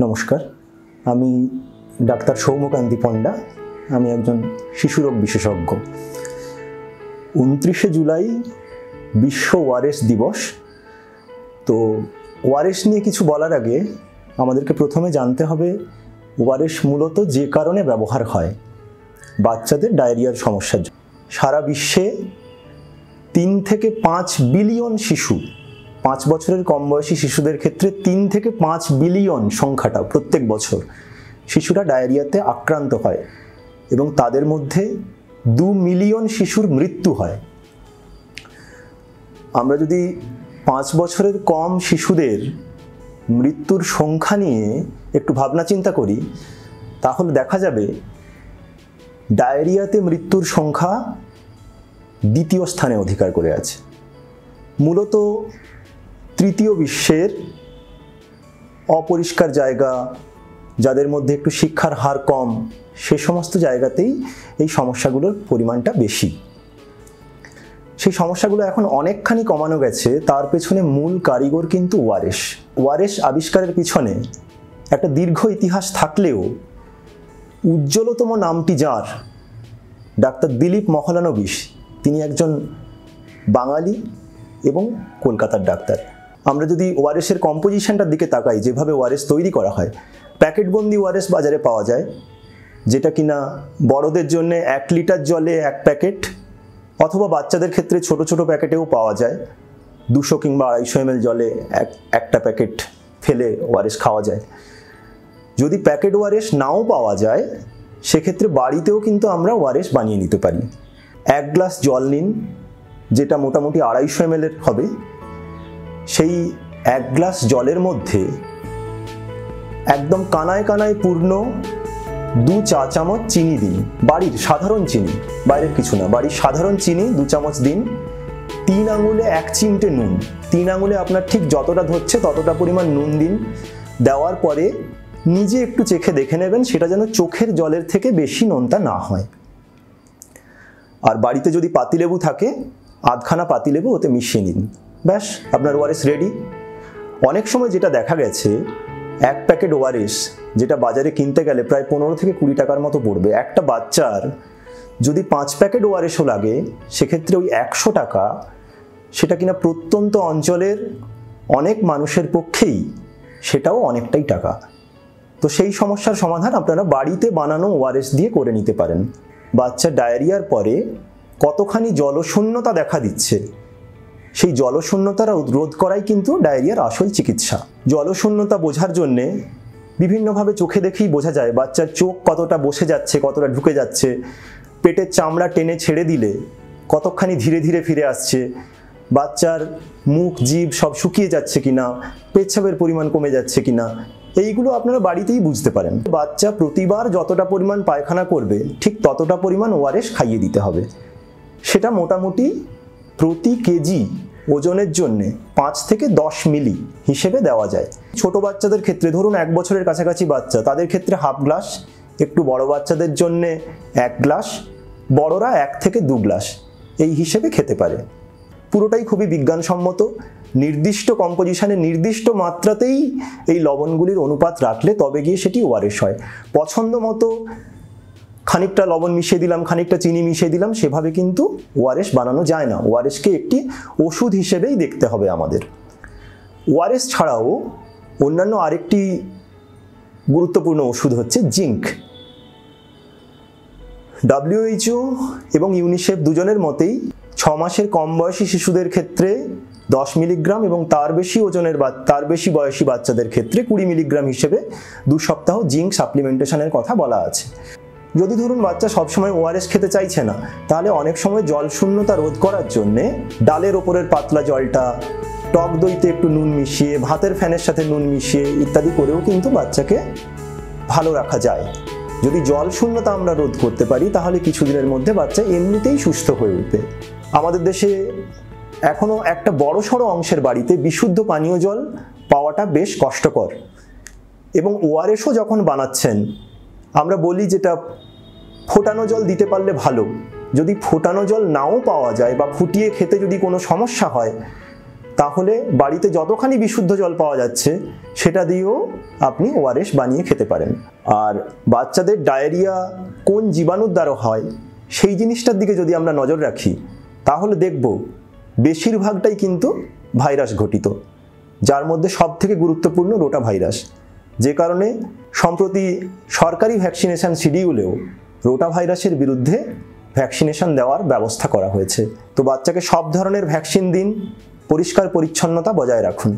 নমস্কার। আমি ডাক্তার সৌম্যকান্তি পণ্ডা। আমি একজন শিশুরোগ বিশেষজ্ঞ। উনত্রিশে জুলাই বিশ্ব ওয়ারেস দিবস। তো ওয়ারেস নিয়ে কিছু বলার আগে আমাদেরকে প্রথমে জানতে হবে, ওয়ারেস মূলত যে কারণে ব্যবহার হয় বাচ্চাদের ডায়রিয়ার সমস্যার জন্য। সারা বিশ্বে তিন থেকে পাঁচ বিলিয়ন শিশু পাঁচ বছরের কম বয়সী শিশুদের ক্ষেত্রে তিন থেকে পাঁচ বিলিয়ন সংখ্যাটা প্রত্যেক বছর। শিশুরা ডায়রিয়াতে আক্রান্ত হয় এবং তাদের মধ্যে দু মিলিয়ন শিশুর মৃত্যু হয়। আমরা যদি পাঁচ বছরের কম শিশুদের মৃত্যুর সংখ্যা নিয়ে একটু ভাবনা চিন্তা করি, তাহলে দেখা যাবে ডায়রিয়াতে মৃত্যুর সংখ্যা দ্বিতীয় স্থানে অধিকার করে আছে। মূলত তৃতীয় বিশ্বের অপরিষ্কার জায়গা, যাদের মধ্যে একটু শিক্ষার হার কম, সে সমস্ত জায়গাতেই এই সমস্যাগুলোর পরিমাণটা বেশি। সেই সমস্যাগুলো এখন অনেকখানি কমানো গেছে, তার পেছনে মূল কারিগর কিন্তু ওয়ারেস ওয়ারেস আবিষ্কারের পিছনে একটা দীর্ঘ ইতিহাস থাকলেও উজ্জ্বলতম নামটি যার? ডাক্তার দিলীপ মহলানবিশ, তিনি একজন বাঙালি এবং কলকাতার ডাক্তার। আমরা যদি ওয়ারেসের কম্পোজিশনটার দিকে তাকাই, যেভাবে ওয়ারেস তৈরি করা হয়, প্যাকেটবন্দি ওয়ারেস বাজারে পাওয়া যায়, যেটা কিনা বড়দের জন্য এক লিটার জলে এক প্যাকেট অথবা বাচ্চাদের ক্ষেত্রে ছোট ছোট প্যাকেটেও পাওয়া যায়। দুশো কিংবা আড়াইশো এম জলে এক, একটা প্যাকেট ফেলে ওয়ারেস খাওয়া যায়। যদি প্যাকেট ওয়ারেস নাও পাওয়া যায়, সেক্ষেত্রে বাড়িতেও কিন্তু আমরা ওয়ারেস বানিয়ে নিতে পারি। এক গ্লাস জল নিন, যেটা মোটামুটি আড়াইশো এম হবে। সেই এক গ্লাস জলের মধ্যে একদম কানায় কানায় পূর্ণ দু চা চামচ চিনি দিন। বাড়ির সাধারণ চিনি, বাইরের কিছু না, বাড়ির সাধারণ চিনি দু চামচ দিন। তিন আঙুলে এক চিমটে নুন। তিন আঙুলে আপনার ঠিক যতটা ধরছে ততটা পরিমাণ নুন দিন। দেওয়ার পরে নিজে একটু চেখে দেখে নেবেন, সেটা যেন চোখের জলের থেকে বেশি নোনতা না হয়। আর বাড়িতে যদি পাতিলেবু থাকে, আধখানা পাতিলেবু ওতে মিশিয়ে নিন। ব্যাস, আপনার ওয়ারেস রেডি অনেক সময় যেটা দেখা গেছে, এক প্যাকেট ওয়ারেস যেটা বাজারে কিনতে গেলে প্রায় পনেরো থেকে কুড়ি টাকার মতো পড়বে। একটা বাচ্চার যদি পাঁচ প্যাকেট ওয়ারেসও লাগে, সেক্ষেত্রে ওই একশো টাকা সেটা কিনা প্রত্যন্ত অঞ্চলের অনেক মানুষের পক্ষেই সেটাও অনেকটাই টাকা। তো সেই সমস্যার সমাধান আপনারা বাড়িতে বানানো ওয়ারেস দিয়ে করে নিতে পারেন। বাচ্চা ডায়রিয়ার পরে কতখানি জলশূন্যতা দেখা দিচ্ছে সেই জলশূন্যতা রোধ করাই কিন্তু ডায়রিয়ার আসল চিকিৎসা। জলশূন্যতা বোঝার জন্যে বিভিন্নভাবে চোখে দেখেই বোঝা যায়, বাচ্চার চোখ কতটা বসে যাচ্ছে, কতটা ঢুকে যাচ্ছে, পেটের চামড়া টেনে ছেড়ে দিলে কতখানি ধীরে ধীরে ফিরে আসছে, বাচ্চার মুখ, জীব সব শুকিয়ে যাচ্ছে কিনা, পেচ্ছাপের পরিমাণ কমে যাচ্ছে কিনা, এইগুলো আপনারা বাড়িতেই বুঝতে পারেন। বাচ্চা প্রতিবার যতটা পরিমাণ পায়খানা করবে, ঠিক ততটা পরিমাণ ওয়ারেস খাইয়ে দিতে হবে। সেটা মোটামুটি প্রতি কেজি ওজনের জন্য পাঁচ থেকে দশ মিলি হিসেবে দেওয়া যায়। ছোট বাচ্চাদের ক্ষেত্রে ধরুন এক বছরের কাছাকাছি বাচ্চা, তাদের ক্ষেত্রে হাফ গ্লাস, একটু বড় বাচ্চাদের জন্য এক গ্লাস, বড়রা এক থেকে দু গ্লাস এই হিসেবে খেতে পারে। পুরোটাই খুবই বিজ্ঞানসম্মত। নির্দিষ্ট কম্পোজিশনে নির্দিষ্ট মাত্রাতেই এই লবণগুলির অনুপাত রাখলে তবে গিয়ে সেটি ওয়ারেস হয়। পছন্দ মতো খানিকটা লবণ মিশিয়ে দিলাম, খানিকটা চিনি মিশিয়ে দিলাম, সেভাবে কিন্তু ওয়ারেস বানানো যায় না। ওয়ারেসকে একটি ওষুধ হিসেবেই দেখতে হবে আমাদের। ওয়ারেস ছাড়াও অন্যান্য আরেকটি গুরুত্বপূর্ণ ওষুধ হচ্ছে জিঙ্ক। ডাব্লিউএইচও এবং ইউনিসেফ দুজনের মতেই ছ মাসের কম বয়সী শিশুদের ক্ষেত্রে দশ মিলিগ্রাম এবং তার বেশি ওজনের বা তার বেশি বয়সী বাচ্চাদের ক্ষেত্রে কুড়ি মিলিগ্রাম হিসেবে দু সপ্তাহ জিঙ্ক সাপ্লিমেন্টেশনের কথা বলা আছে। যদি ধরুন বাচ্চা সবসময় ওআরএস খেতে চাইছে না, তাহলে অনেক সময় জল শূন্যতা রোধ করার জন্যে ডালের ওপরের পাতলা জলটা, টক দইতে একটু নুন মিশিয়ে, ভাতের ফ্যানের সাথে নুন মিশিয়ে ইত্যাদি করেও কিন্তু বাচ্চাকে ভালো রাখা যায়। যদি জল শূন্যতা আমরা রোধ করতে পারি, তাহলে কিছুদিনের মধ্যে বাচ্চা এমনিতেই সুস্থ হয়ে উঠবে। আমাদের দেশে এখনও একটা বড় সড়ো অংশের বাড়িতে বিশুদ্ধ পানীয় জল পাওয়াটা বেশ কষ্টকর। এবং ওআরএসও যখন বানাচ্ছেন, আমরা বলি যেটা ফোটানো জল দিতে পারলে ভালো। যদি ফোটানো জল নাও পাওয়া যায় বা ফুটিয়ে খেতে যদি কোনো সমস্যা হয়, তাহলে বাড়িতে যতখানি বিশুদ্ধ জল পাওয়া যাচ্ছে, সেটা দিয়েও আপনি ওআরএস বানিয়ে খেতে পারেন। আর বাচ্চাদের ডায়েরিয়া কোন জীবাণুর দ্বারা হয়, সেই জিনিসটার দিকে যদি আমরা নজর রাখি, তাহলে দেখব বেশিরভাগটাই কিন্তু ভাইরাস ঘটিত, যার মধ্যে সব থেকে গুরুত্বপূর্ণ রোটা ভাইরাস। যে কারণে সম্প্রতি সরকারি ভ্যাকসিনেশন শিডিউলেও রোটা ভাইরাসের বিরুদ্ধে ভ্যাকসিনেশন দেওয়ার ব্যবস্থা করা হয়েছে। তো বাচ্চাকে সব ধরনের ভ্যাকসিন দিন, পরিষ্কার পরিচ্ছন্নতা বজায় রাখুন।